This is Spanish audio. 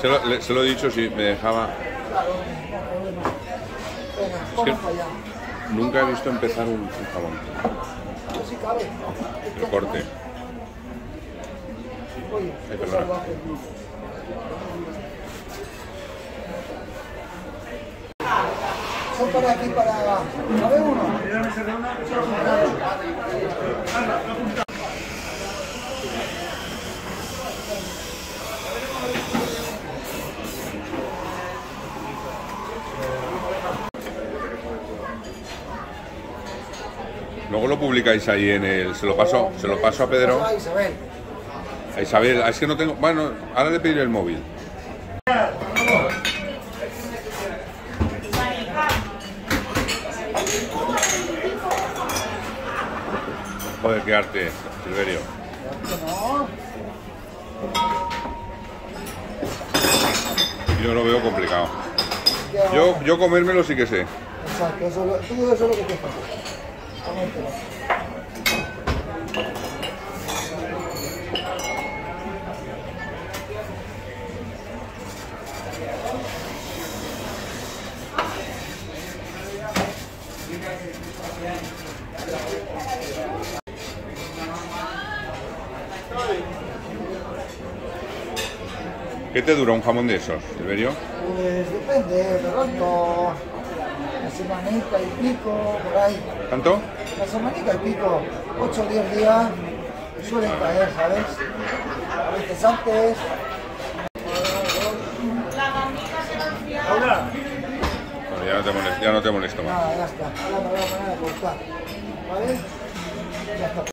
Se lo, le- se lo he dicho si me dejaba. Venga, que-. Nunca he visto empezar un, un cabe. El corte. Ay, perdona. Son para aquí, para... ¿A ver uno? Luego lo publicáis ahí en el. Se lo paso, se lo paso a Pedro. Pasa a Isabel. A Isabel, es que no tengo. Bueno, ahora le pediré el móvil. Joder, qué arte, Silverio. No, Yo lo veo complicado. Yo, yo comérmelo sí que sé. Exacto, eso, todo eso es lo que te falta. ¿Qué te dura un jamón de esos, Silverio? Pues depende, de pronto, una semanita y pico, por ahí. ¿Tanto? La semanita y pico, 8 o 10 días, suelen caer, ¿sabes? A veces antes. Bueno, ya no te molesto, ya no te molesto más. Nada, ya está. Ahora me voy a poner a cortar. ¿Vale? Ya está.